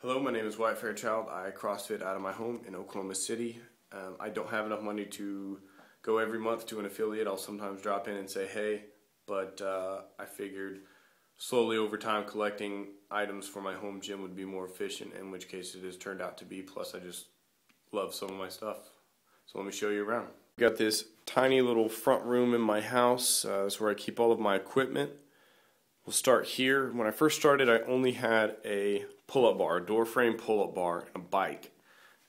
Hello, my name is Wyatt Fairchild. I CrossFit out of my home in Oklahoma City. Um, I don't have enough money to go every month to an affiliate. I'll sometimes drop in and say, hey, but uh, I figured slowly over time collecting items for my home gym would be more efficient, in which case it has turned out to be. Plus, I just love some of my stuff. So let me show you around. Got this tiny little front room in my house. Uh, that's where I keep all of my equipment. We'll start here. When I first started, I only had a pull-up bar, a door frame pull-up bar, and a bike.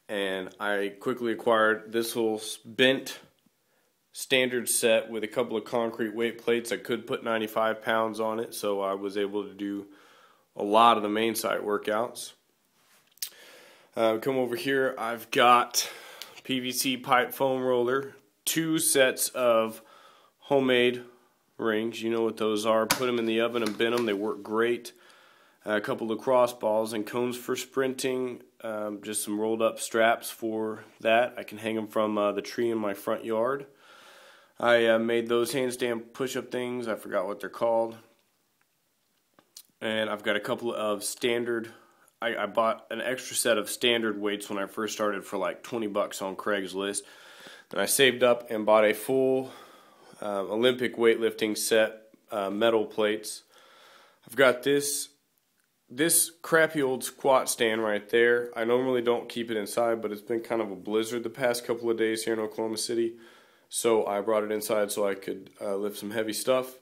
And I quickly acquired this little bent standard set with a couple of concrete weight plates. I could put 95 pounds on it, so I was able to do a lot of the main site workouts. Uh, come over here, I've got PVC pipe foam roller, two sets of homemade rings. You know what those are. Put them in the oven and bend them. They work great. Uh, a couple of lacrosse balls and cones for sprinting. Um, just some rolled up straps for that. I can hang them from uh, the tree in my front yard. I uh, made those handstand push-up things. I forgot what they're called. And I've got a couple of standard. I, I bought an extra set of standard weights when I first started for like 20 bucks on Craigslist. Then I saved up and bought a full uh, Olympic weightlifting set, uh, metal plates. I've got this this crappy old squat stand right there. I normally don't keep it inside, but it's been kind of a blizzard the past couple of days here in Oklahoma City. So I brought it inside so I could uh, lift some heavy stuff.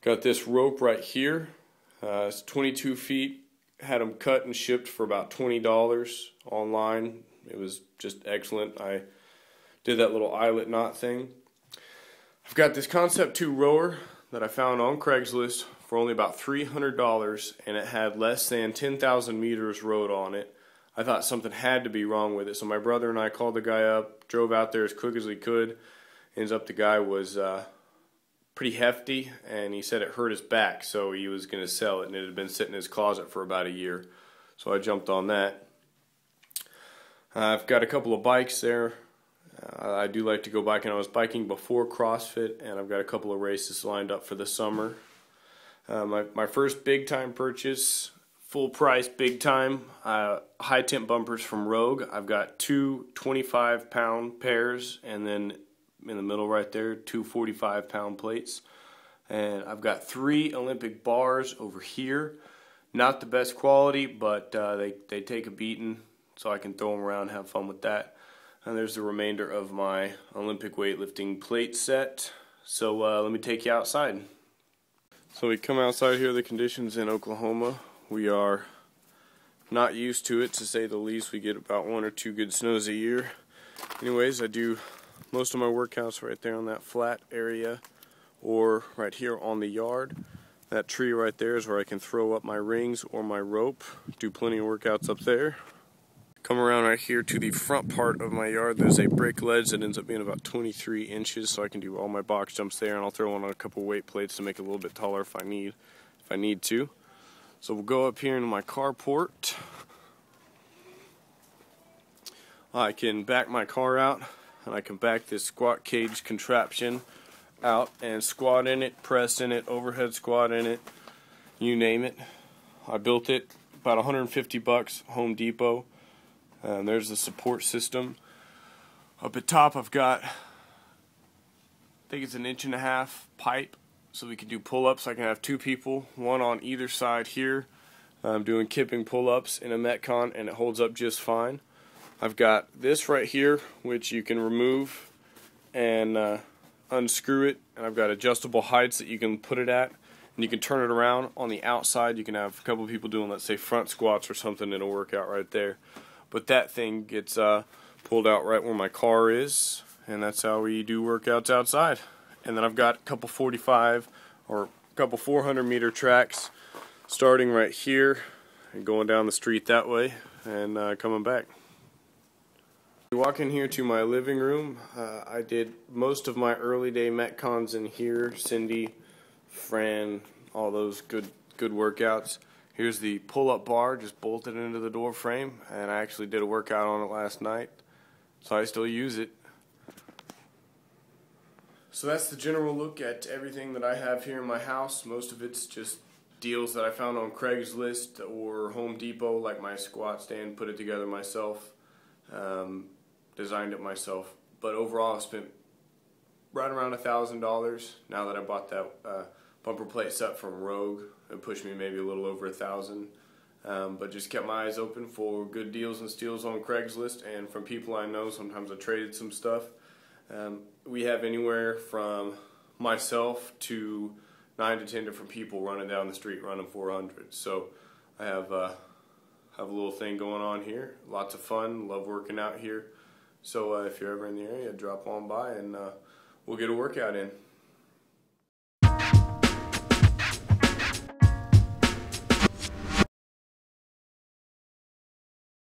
Got this rope right here. Uh, it's 22 feet. Had them cut and shipped for about $20 online. It was just excellent. I did that little eyelet knot thing. I've got this Concept 2 rower that I found on Craigslist for only about $300 and it had less than 10,000 meters rode on it. I thought something had to be wrong with it, so my brother and I called the guy up, drove out there as quick as we could. Ends up the guy was uh, pretty hefty and he said it hurt his back, so he was going to sell it and it had been sitting in his closet for about a year. So I jumped on that. Uh, I've got a couple of bikes there uh, I do like to go biking. I was biking before CrossFit, and I've got a couple of races lined up for the summer. Uh, my, my first big time purchase, full price, big time, uh, high temp bumpers from Rogue. I've got two 25 pound pairs, and then in the middle right there, two 45 pound plates. And I've got three Olympic bars over here. Not the best quality, but uh, they, they take a beating, so I can throw them around and have fun with that. And there's the remainder of my Olympic weightlifting plate set. So uh, let me take you outside. So we come outside here, the conditions in Oklahoma. We are not used to it, to say the least. We get about one or two good snows a year. Anyways, I do most of my workouts right there on that flat area or right here on the yard. That tree right there is where I can throw up my rings or my rope. Do plenty of workouts up there. Come around right here to the front part of my yard. There's a brick ledge that ends up being about 23 inches, so I can do all my box jumps there, and I'll throw on a couple weight plates to make it a little bit taller if I need, if I need to. So we'll go up here into my carport. I can back my car out, and I can back this squat cage contraption out and squat in it, press in it, overhead squat in it, you name it. I built it about 150 bucks, Home Depot. And there's the support system. Up at top, I've got, I think it's an inch and a half pipe, so we can do pull-ups. I can have two people, one on either side here. I'm doing kipping pull-ups in a Metcon, and it holds up just fine. I've got this right here, which you can remove and uh, unscrew it, and I've got adjustable heights that you can put it at, and you can turn it around on the outside. You can have a couple people doing, let's say, front squats or something. It'll work out right there. But that thing gets uh, pulled out right where my car is, and that's how we do workouts outside. And then I've got a couple 45 or a couple 400 meter tracks starting right here and going down the street that way and uh, coming back. You walk in here to my living room. Uh, I did most of my early day Metcons in here. Cindy, Fran, all those good good workouts. Here's the pull-up bar just bolted into the door frame, and I actually did a workout on it last night, so I still use it. So that's the general look at everything that I have here in my house. Most of it's just deals that I found on Craigslist or Home Depot, like my squat stand, put it together myself, um, designed it myself. But overall, I spent right around a thousand dollars. Now that I bought that uh, bumper plate set from Rogue, it pushed me maybe a little over a thousand. Um, but just kept my eyes open for good deals and steals on Craigslist and from people I know. Sometimes I traded some stuff. Um, we have anywhere from myself to nine to ten different people running down the street running 400. So I have uh, have a little thing going on here. Lots of fun. Love working out here. So uh, if you're ever in the area, drop on by and uh, we'll get a workout in.